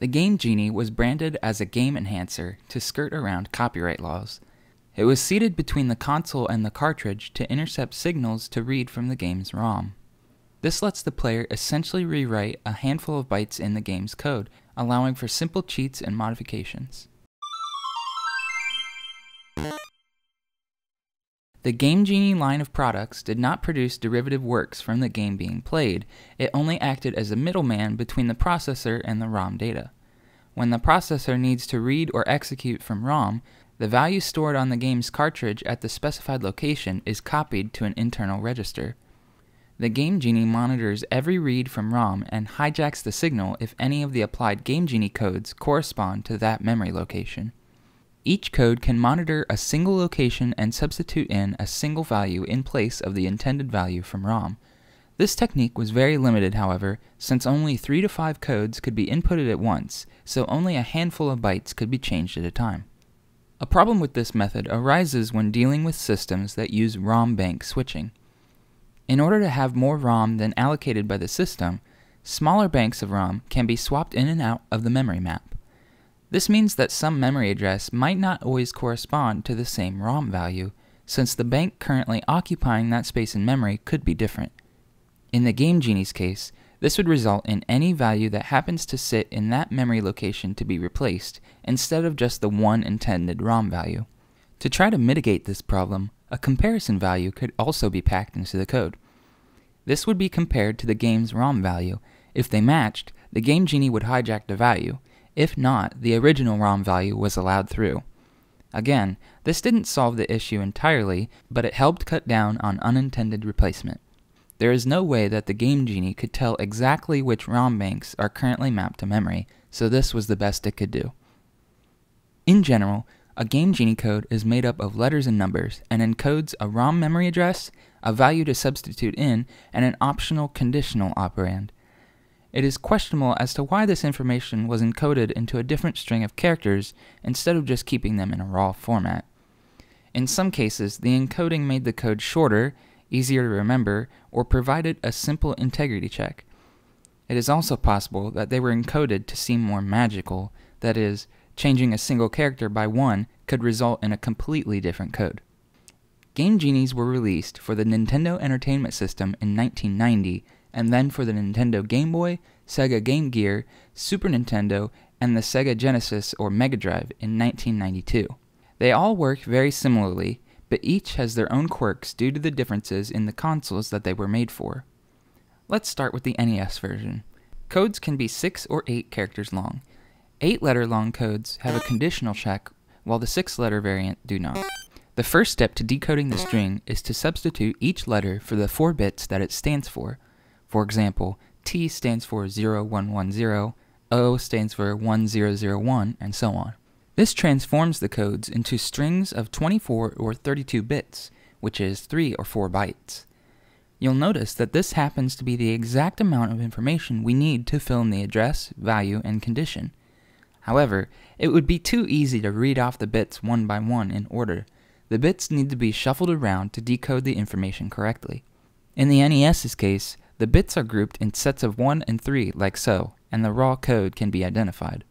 The Game Genie was branded as a game enhancer to skirt around copyright laws. It was seated between the console and the cartridge to intercept signals to read from the game's ROM. This lets the player essentially rewrite a handful of bytes in the game's code, allowing for simple cheats and modifications. The Game Genie line of products did not produce derivative works from the game being played, it only acted as a middleman between the processor and the ROM data. When the processor needs to read or execute from ROM, the value stored on the game's cartridge at the specified location is copied to an internal register. The Game Genie monitors every read from ROM and hijacks the signal if any of the applied Game Genie codes correspond to that memory location. Each code can monitor a single location and substitute in a single value in place of the intended value from ROM. This technique was very limited, however, since only 3 to 5 codes could be inputted at once, so only a handful of bytes could be changed at a time. A problem with this method arises when dealing with systems that use ROM bank switching. In order to have more ROM than allocated by the system, smaller banks of ROM can be swapped in and out of the memory map. This means that some memory address might not always correspond to the same ROM value, since the bank currently occupying that space in memory could be different. In the Game Genie's case, this would result in any value that happens to sit in that memory location to be replaced, instead of just the one intended ROM value. To try to mitigate this problem, a comparison value could also be packed into the code. This would be compared to the game's ROM value. If they matched, the Game Genie would hijack the value, if not, the original ROM value was allowed through. Again, this didn't solve the issue entirely, but it helped cut down on unintended replacement. There is no way that the Game Genie could tell exactly which ROM banks are currently mapped to memory, so this was the best it could do. In general, a Game Genie code is made up of letters and numbers and encodes a ROM memory address, a value to substitute in, and an optional conditional operand. It is questionable as to why this information was encoded into a different string of characters instead of just keeping them in a raw format. In some cases, the encoding made the code shorter, easier to remember, or provided a simple integrity check. It is also possible that they were encoded to seem more magical, that is, changing a single character by one could result in a completely different code. Game Genies were released for the Nintendo Entertainment System in 1990 and then for the Nintendo Game Boy, Sega Game Gear, Super Nintendo, and the Sega Genesis or Mega Drive in 1992. They all work very similarly, but each has their own quirks due to the differences in the consoles that they were made for. Let's start with the NES version. Codes can be 6 or 8 characters long. 8 letter long codes have a conditional check, while the 6 letter variant do not. The first step to decoding the string is to substitute each letter for the 4 bits that it stands for, for example, T stands for 0110, O stands for 1001, and so on. This transforms the codes into strings of 24 or 32 bits, which is 3 or 4 bytes. You'll notice that this happens to be the exact amount of information we need to fill in the address, value, and condition. However, it would be too easy to read off the bits one by one in order. The bits need to be shuffled around to decode the information correctly. In the NES's case, the bits are grouped in sets of 1 and 3 like so, and the raw code can be identified.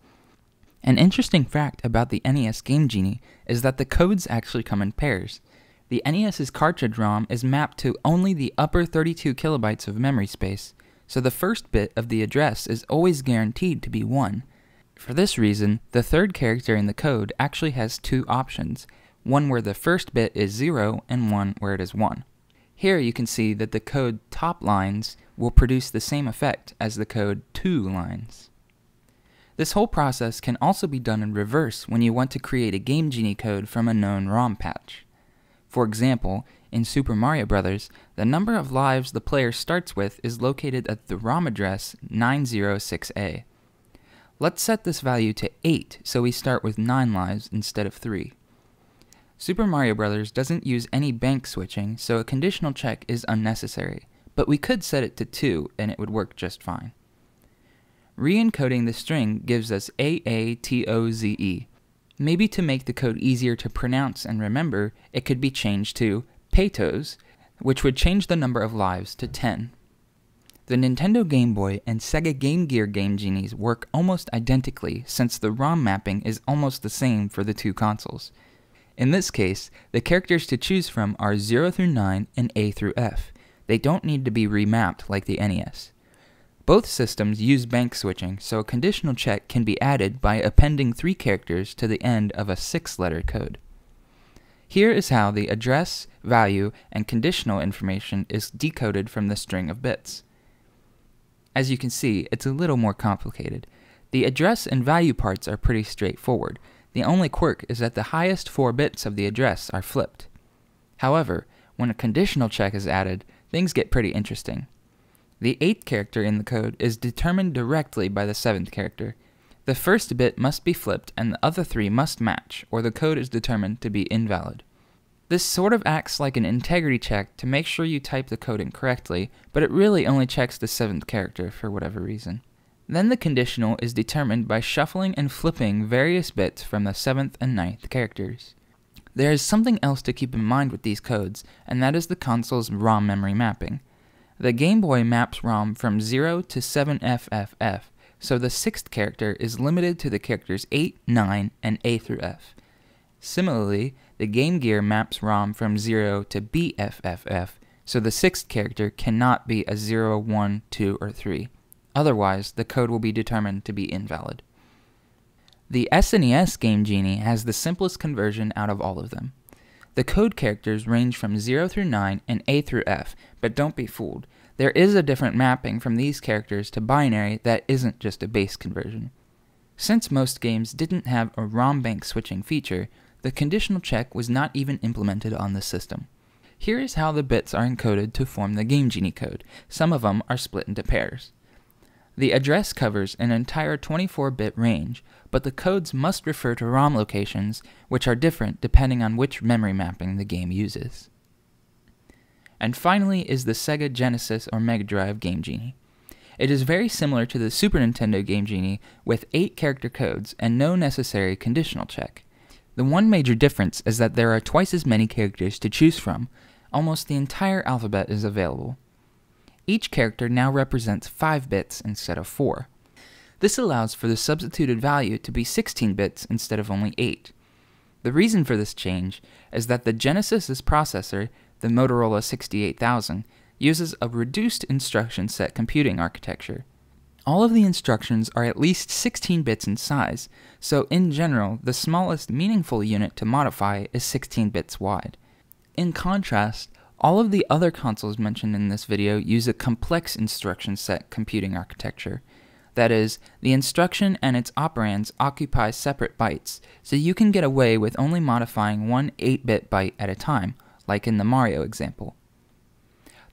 An interesting fact about the NES Game Genie is that the codes actually come in pairs. The NES's cartridge ROM is mapped to only the upper 32 kilobytes of memory space, so the first bit of the address is always guaranteed to be 1. For this reason, the third character in the code actually has two options, one where the first bit is 0 and one where it is 1. Here you can see that the code top lines will produce the same effect as the code two lines. This whole process can also be done in reverse when you want to create a Game Genie code from a known ROM patch. For example, in Super Mario Bros., the number of lives the player starts with is located at the ROM address 906A. Let's set this value to 8 so we start with 9 lives instead of 3. Super Mario Bros. doesn't use any bank switching, so a conditional check is unnecessary, but we could set it to 2 and it would work just fine. Re-encoding the string gives us AATOZE. Maybe to make the code easier to pronounce and remember, it could be changed to PATOS, which would change the number of lives to 10. The Nintendo Game Boy and Sega Game Gear Game Genies work almost identically since the ROM mapping is almost the same for the two consoles. In this case, the characters to choose from are 0 through 9 and A through F. They don't need to be remapped like the NES. Both systems use bank switching, so a conditional check can be added by appending three characters to the end of a six letter code. Here is how the address, value, and conditional information is decoded from the string of bits. As you can see, it's a little more complicated. The address and value parts are pretty straightforward. The only quirk is that the highest four bits of the address are flipped. However, when a conditional check is added, things get pretty interesting. The eighth character in the code is determined directly by the seventh character. The first bit must be flipped and the other three must match, or the code is determined to be invalid. This sort of acts like an integrity check to make sure you type the code incorrectly, but it really only checks the seventh character for whatever reason. Then the conditional is determined by shuffling and flipping various bits from the seventh and ninth characters. There is something else to keep in mind with these codes, and that is the console's ROM memory mapping. The Game Boy maps ROM from 0 to 7FFF, so the sixth character is limited to the characters 8, 9, and A through F. Similarly, the Game Gear maps ROM from 0 to BFFF, so the sixth character cannot be a 0, 1, 2, or 3. Otherwise, the code will be determined to be invalid. The SNES Game Genie has the simplest conversion out of all of them. The code characters range from 0 through 9 and A through F, but don't be fooled. There is a different mapping from these characters to binary that isn't just a base conversion. Since most games didn't have a ROM bank switching feature, the conditional check was not even implemented on the system. Here is how the bits are encoded to form the Game Genie code. Some of them are split into pairs. The address covers an entire 24 bit range, but the codes must refer to ROM locations, which are different depending on which memory mapping the game uses. And finally is the Sega Genesis or Mega Drive Game Genie. It is very similar to the Super Nintendo Game Genie with 8 character codes and no necessary conditional check. The one major difference is that there are twice as many characters to choose from. Almost the entire alphabet is available. Each character now represents 5 bits instead of 4. This allows for the substituted value to be 16 bits instead of only 8. The reason for this change is that the Genesis's processor, the Motorola 68000, uses a reduced instruction set computing architecture. All of the instructions are at least 16 bits in size, so in general, the smallest meaningful unit to modify is 16 bits wide. In contrast, all of the other consoles mentioned in this video use a complex instruction set computing architecture. That is, the instruction and its operands occupy separate bytes, so you can get away with only modifying one 8-bit byte at a time, like in the Mario example.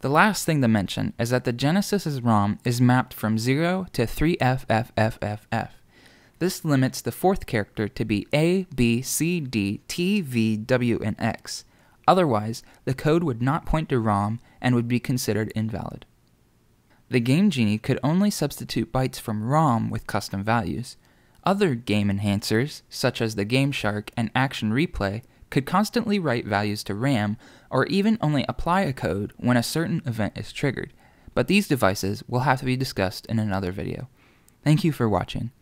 The last thing to mention is that the Genesis's ROM is mapped from 0 to 3FFFFF. This limits the fourth character to be A, B, C, D, T, V, W, and X. Otherwise, the code would not point to ROM and would be considered invalid. The Game Genie could only substitute bytes from ROM with custom values. Other game enhancers, such as the Game Shark and Action Replay, could constantly write values to RAM or even only apply a code when a certain event is triggered, but these devices will have to be discussed in another video. Thank you for watching.